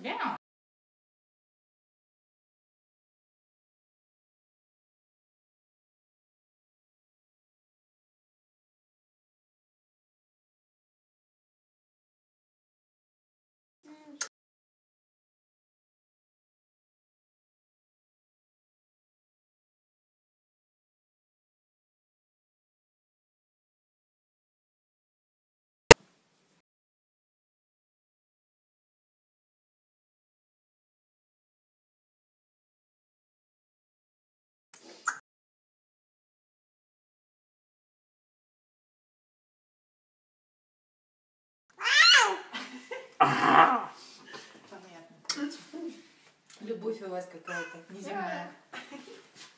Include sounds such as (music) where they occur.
Yeah. Любовь у вас какая-то неземная. (laughs)